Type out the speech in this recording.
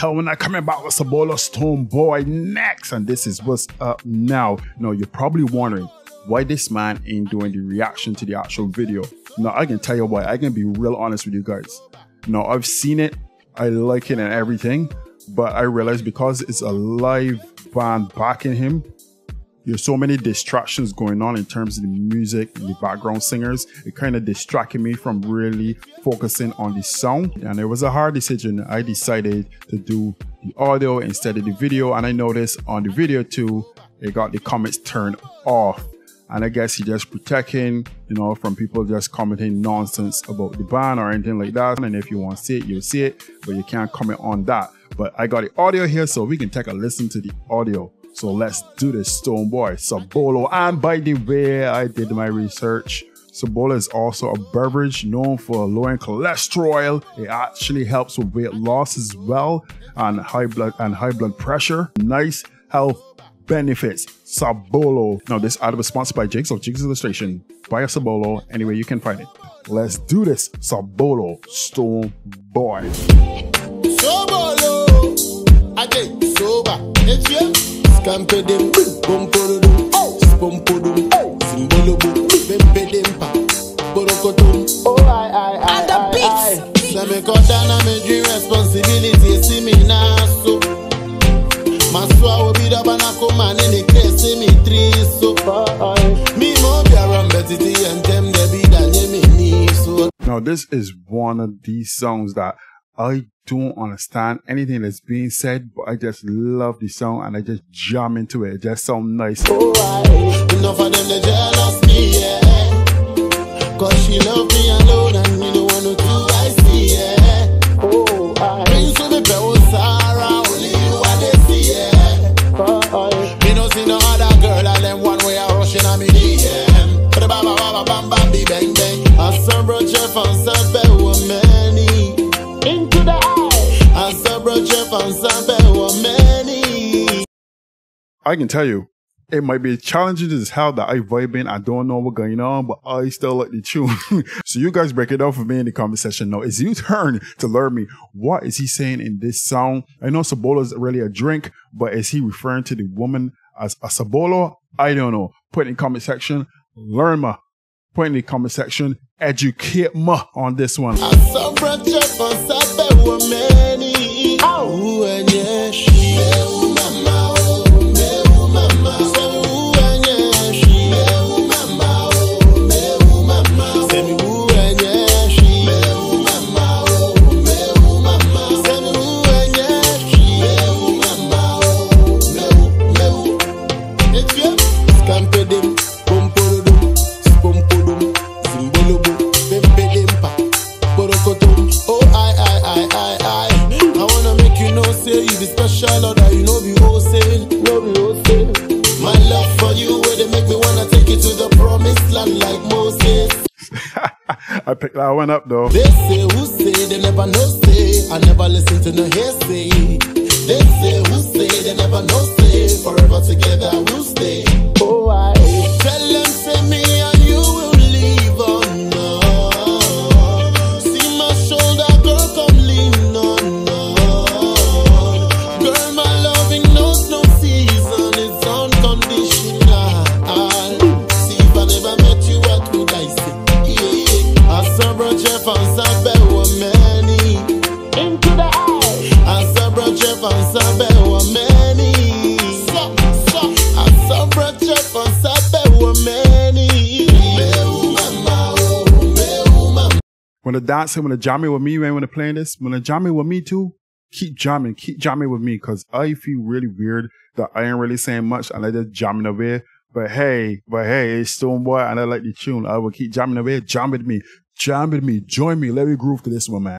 tell when I'm coming back with Sobolo Stone Boy next. And this is what's up now. No, you're probably wondering why this man ain't doing the reaction to the actual video. Now, I can tell you why. I can be real honest with you guys. Now, I've seen it, I like it and everything, but I realized because it's a live band backing him, there's so many distractions going on in terms of the music the background singers. It kind of distracted me from really focusing on the sound. And it was a hard decision. I decided to do the audio instead of the video. And I noticed on the video too, it got the comments turned off. And I guess he just protecting, you know, from people just commenting nonsense about the band or anything like that. And if you want to see it, you'll see it, but you can't comment on that. But I got the audio here so we can take a listen to the audio. So let's do this, Stone Boy, Sobolo. And by the way, I did my research. Sobolo is also a beverage known for lowering cholesterol. It actually helps with weight loss as well and high blood and high blood pressure. Nice health benefits. Sobolo. Now, this ad was sponsored by Jiggs of Jiggs Illustration. Buy a Sobolo anywhere you can find it. Let's do this. Sobolo Stone Boy. Sobolo. I get sober. It's you. Scampe dem. Pomporo dum. Spompo dum. Simbolo bum. Bembe dem pa. Borokotum. Oh, I, I, I. And the beats. Say me cut down on me dream responsibility. See me now so. Maswa obi da bana kuma ne ne kese mi tri so Mi mo bi aram betiti and them de bi da nye mi ni so Now, this is one of these songs that I don't understand anything that's being said, but I just love the song and I just jam into it. It just sounds nice. Oh I Enough of them they jealous me yeah Cause she love me alone and me no want to do I see yeah Oh I Bring to me pe o Sarah only you I dey see yeah Oh, I. Me no see no other girl and them one way I rushing on me DM Ba ba ba ba bam bam bi bang bang Asabro Jeff and Sabe wo many I can tell you, it might be challenging as hell that I vibing. I don't know what's going on, but I still like the tune. so you guys break it up for me in the comment section. Now it's your turn to learn me. What is he saying in this song? I know Sobolo is really a drink, but is he referring to the woman as a Sobolo? I don't know. Put in the comment section. Learn me. Put in the comment section. Educate ma on this one. Be special, or that you know be wholesale. No be wholesale. My love for you, where they make me wanna take you to the promised land like Moses. I picked that one up though. They say who say they never know say. I never listen to no hearsay. They say who say they never know Wanna dance and wanna jam it with me, when they're playing this? Wanna jam it with me too? Keep jamming, keep jamming with me, cause I feel really weird that I ain't really saying much and I just jamming away. But hey, but hey, it's Stonebwoy and I like the tune. I will keep jamming away, jam with me, jam with me, join me, let me groove to this one, man.